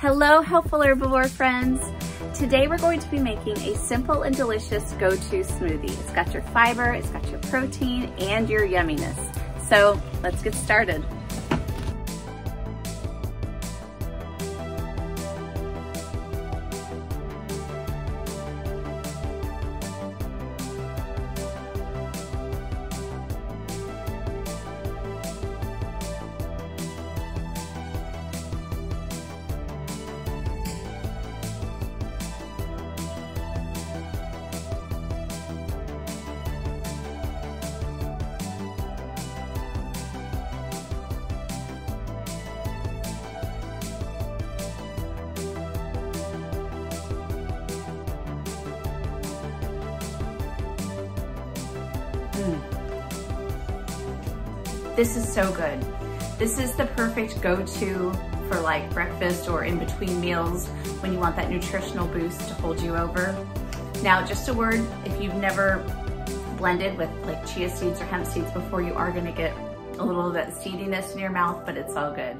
Hello, Helpful Herbivore friends. Today we're going to be making a simple and delicious go-to smoothie. It's got your fiber, it's got your protein, and your yumminess. So let's get started. Mm. This is so good. This is the perfect go-to for like breakfast or in between meals when you want that nutritional boost to hold you over. Now, just a word, if you've never blended with like chia seeds or hemp seeds before, you are gonna get a little of that seediness in your mouth, but it's all good.